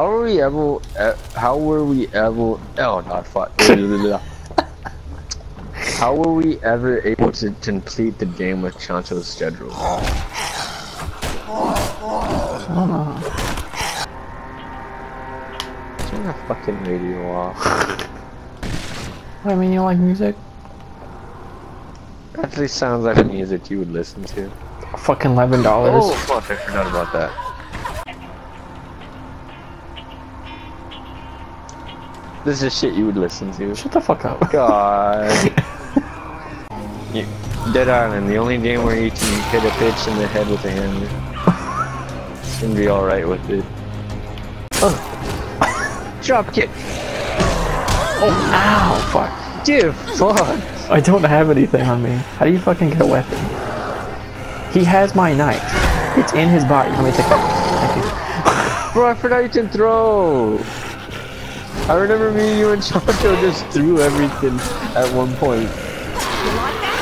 How were we ever? Uh, how were we ever? Oh God, fuck. how were we ever able to complete the game with Choncho's schedule? Turn the fucking radio off. I mean, you like music? Actually, sounds like music you would listen to. Fucking eleven dollars. Oh fuck! I forgot about that. This is shit you would listen to. Shut the fuck up. God. You- Dead Island, the only game where you can hit a bitch in the head with a hammer. It's gonna be alright with it. Drop kick! Oh, ow, fuck. Dude, fuck! I don't have anything on me. How do you fucking get a weapon? He has my knife. It's in his body. Let me take that. Bro, I forgot you can throw! I remember me, you, and Choncho just threw everything at one point. You want that?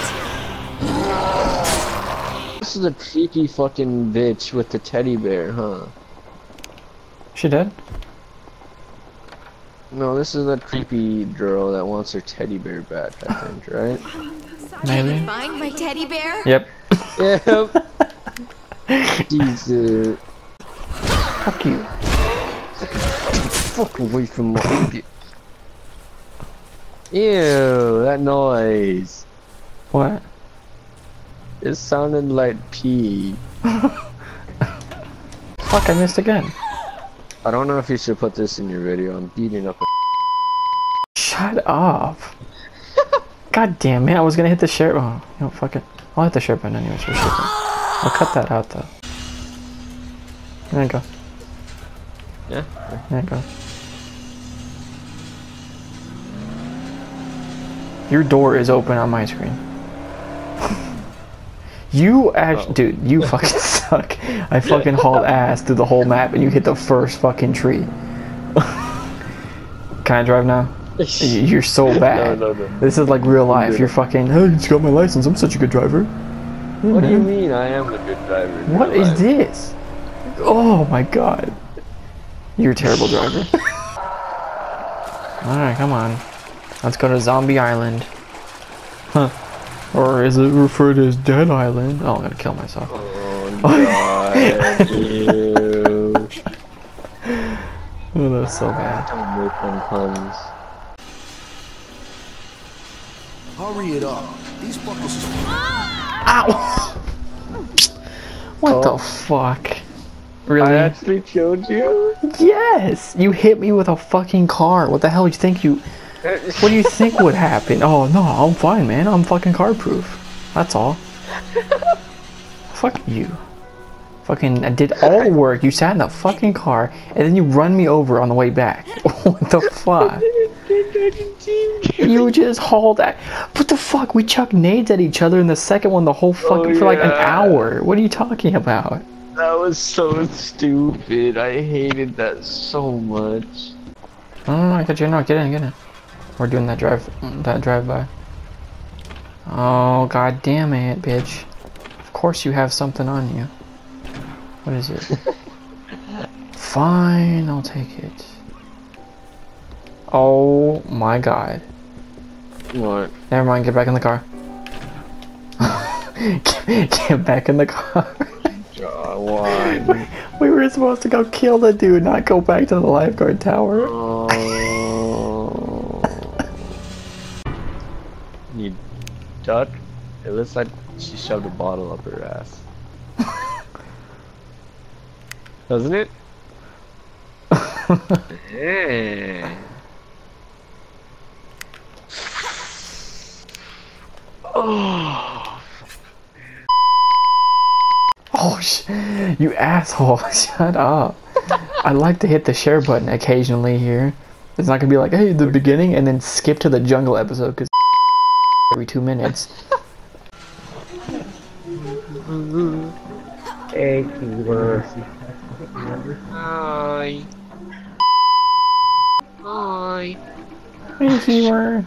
This is a creepy fucking bitch with the teddy bear, huh? She did? No, this is a creepy girl that wants her teddy bear back, I think, right? Maybe. Find my teddy bear? Yep. Yep. Jesus. Fuck you. Fuck away from my. Ew, that noise. What? It sounded like pee. Fuck, I missed again. I don't know if you should put this in your video. I'm beating up a Shut up. God damn it, I was gonna hit the shirt. Oh, you know, fuck it. I'll hit the share button anyways for shipping. I'll cut that out though. There you go. Yeah? There you go. Your door is open on my screen. you actually, Oh. dude, you fucking suck. I fucking hauled ass through the whole map and you hit the first fucking tree. Can I drive now? You're so bad. no, no. This is like real life. You're fucking. Hey, you just got my license. I'm such a good driver. What do you mm-hmm. mean I am a good driver? What is life? this? Oh my god. You're a terrible driver. Alright, come on. Let's go to Zombie Island. Huh. Or is it referred as Dead Island? Oh, I'm gonna kill myself. Oh god, ew. Oh, that's so bad. Don't make them puns. Hurry it up. These buckles Ow! What Oh. the fuck? Really? I actually killed you? Yes! You hit me with a fucking car. What the hell do you think you... What do you think would happen? Oh no, I'm fine, man. I'm fucking car proof. That's all. Fuck you. Fucking, I did all the work. You sat in the fucking car, and then you run me over on the way back. what the fuck? You just hauled at. What the fuck? We chucked nades at each other in the second one the whole fucking for like an oh, hour. What are you talking about? That was so stupid. I hated that so much. No, no, no, I got you. No, get in, get in. We're doing that drive, that drive by. Oh, god damn it, bitch. Of course you have something on you. What is it? Fine, I'll take it. Oh my god. What? Never mind, get back in the car. get, get back in the car. God, why? we were supposed to go kill the dude, not go back to the lifeguard tower. Oh. you duck? It looks like she shoved a bottle up her ass. Doesn't it? yeah. Oh. Oh, sh- you asshole! Shut up. I like to hit the share button occasionally here. It's not gonna be like, hey, the beginning, and then skip to the jungle episode because every two minutes. Hi. Hi. Hey, Keyword.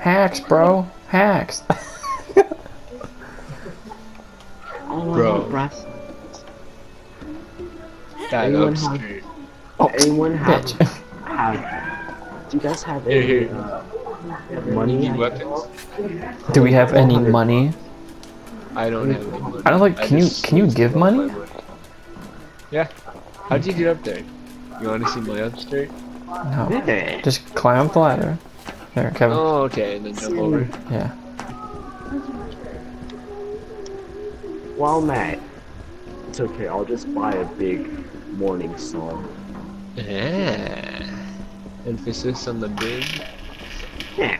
Hacks, bro. Hacks. Bro. That Anyone looks have- great. Oh, Anyone have, bitch. have do you guys have any here. uh, You money? need weapons? Do we have any money? I don't have any money. I don't like. Can you can you give money? Yeah. How'd you get up there? You want to see my upstairs? No. Just climb up the ladder. There, Kevin. Oh, okay, and then jump over. Yeah. Well, I'm at, it's okay. I'll just buy a big morning song. Yeah. Emphasis on the big. Yeah.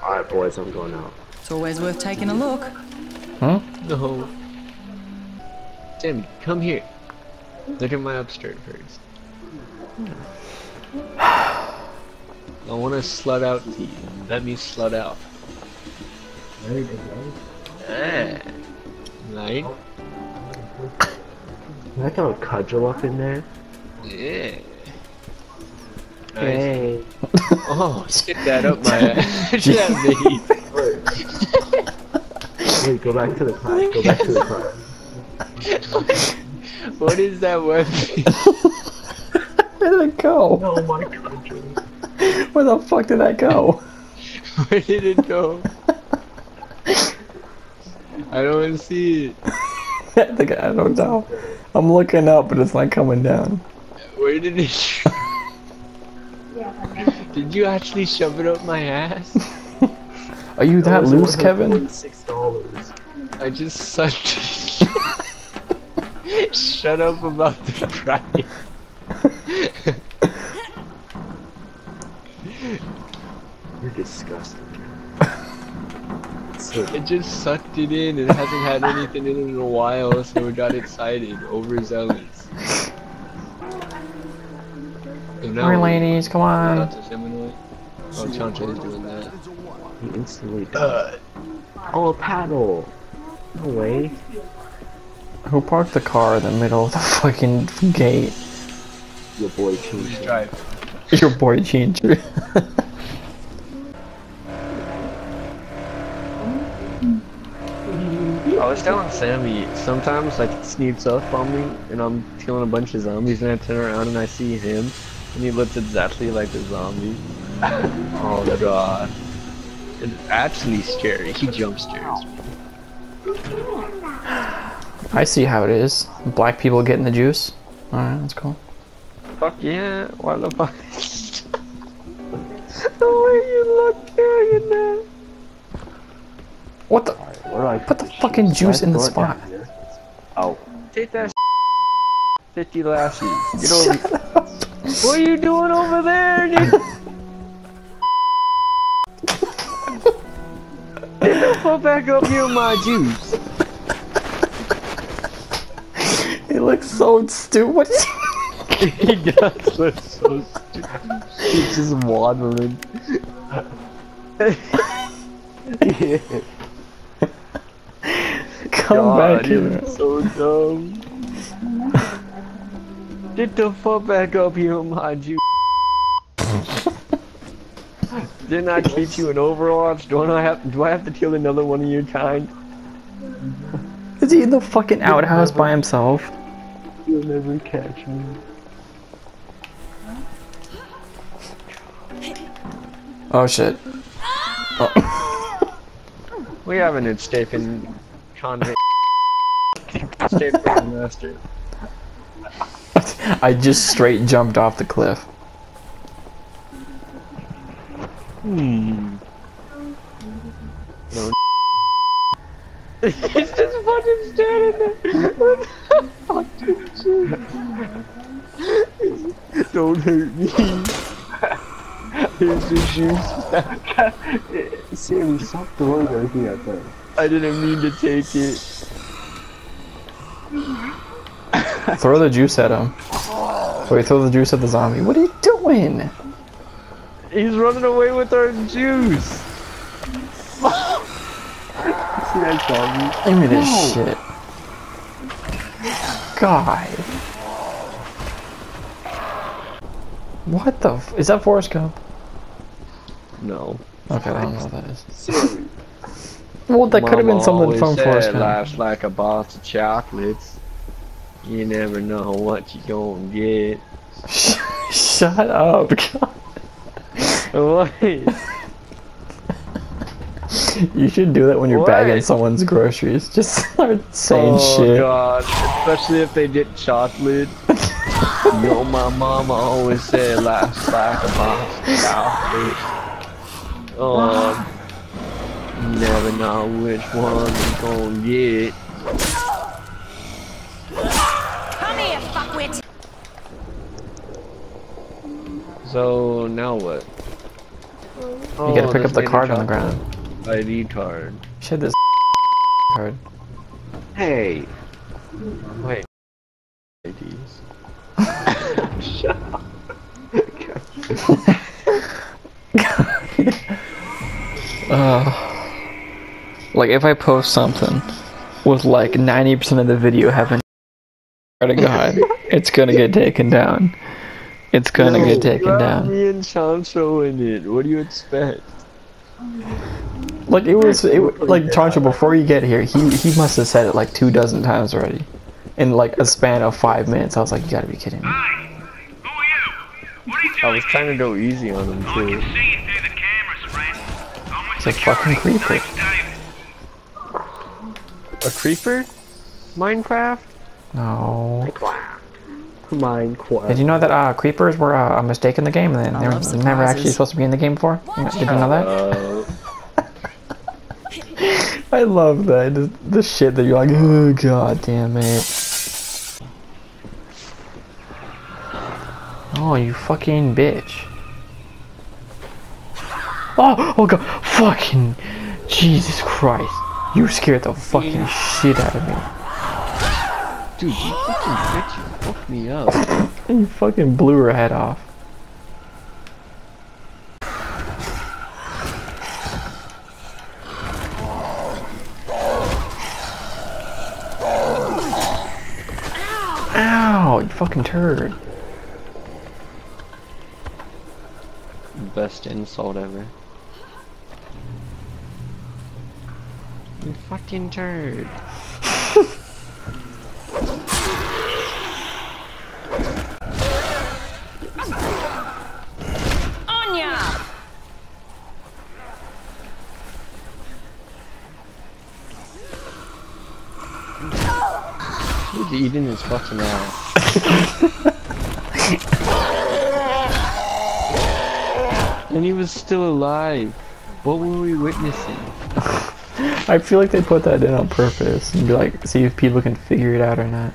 All right, boys, I'm going out. It's always worth taking a look. Huh? The No. Sammy, come here. Look at my upstairs first. I want to slut out to you. Let me slut out. Ah. Right? Can I throw a cudgel up in there? Yeah. Nice. Hey. Oh, stick that up my ass. yeah, baby. Wait, go back to the class. Go back to the class. What is that weapon? Where did it go? Oh my cudgel. Where the fuck did that go? Where did it go? I don't see it. I think I don't know. I'm looking up, but it's not coming down. Where did it? did you actually shove it up my ass? Are you that loose, Kevin? Six dollars. I just sucked. Shut up about the price. You're disgusting. So, It just sucked it in. It hasn't had anything in it in a while, so it got excited, overzealous. So now Alright, ladies, come on. Not to Seminoid. Oh, Chancha is doing that. he instantly died. Oh, a paddle. No way. Who parked the car in the middle of the fucking gate? Your boy changed. Your boy changer. I was telling Sammy, sometimes like he sneaks up on me and I'm killing a bunch of zombies and I turn around and I see him and he looks exactly like a zombie. oh god. It's actually scary. He jump scares me. I see how it is. Black people getting the juice. Alright, that's cool. Fuck yeah, why the fuck? the way you look carrying that. What the? Where do I Put the fucking juice in the spot. Oh, Take that 50 lashes. Get over What are you doing over there, dude? Get the fuck back up here, my juice. He looks so stupid. he does look so stupid. He's just waddling. Oh Come God, back he here. looks so dumb. Get the fuck back up here, my juice. Didn't I teach you an Overwatch? Don't I have? Do I have to kill another one of your kind? Is he in the fucking outhouse by himself? you'll never catch me. Oh shit. We have an escaping convict. Escape from the master. I just straight jumped off the cliff. Hmm. No. He's just fucking standing there. What the fuck? Don't hurt me. Here's the juice. Sammy, stop throwing everything at them. I didn't mean to take it. Throw the juice at him. Wait, throw the juice at the zombie. What are you doing? He's running away with our juice. See that zombie? Give me this shit. God. What the? F- is that Forrest Gump? No. Okay, I don't know what that is. Well, that could have been something from Forrest Gump. Life's like a box of chocolates. You never know what you gonna get. Shut up. What? You should do that when you're What? bagging someone's groceries. Just start saying oh shit. god, especially if they get chocolate. Yo, my mama always said life's like a box of chocolate. Oh, um, never know which one you gonna get. Come here, fuckwit. So now what? You gotta pick up the card on the ground. ID card. Shit, this card. Hey, Wait. IDs. shut up. Uh, like if I post something with like 90% of the video having swear to God, it's gonna get taken down. It's gonna get taken you down. Me and Choncho in it. What do you expect? Like it was, it like Choncho. Before you get here, he he must have said it like two dozen times already, in like a span of five minutes. I was like, you gotta be kidding me. Hey, who are you? What are you I was trying to go easy on him too. can see you through the cameras, friend. I'm with It's a fucking creeper. Name's David. A creeper? Minecraft? No. Minecraft. Did you know that uh, creepers were uh, a mistake in the game? And they were love never actually supposed to be in the game before. Did you know that? Uh, I love that. The, the shit that you're like, oh god damn it. Oh, you fucking bitch. Oh, oh god, fucking Jesus Christ. You scared the fucking shit out of me. dude, you fucking bitch, you fucked me up. And you fucking blew her head off. Ow, you fucking turd. Best insult ever. Fucking turd. Anya! He's eating his fucking ass. and he was still alive. What were we witnessing? I feel like they put that in on purpose and be like, see if people can figure it out or not.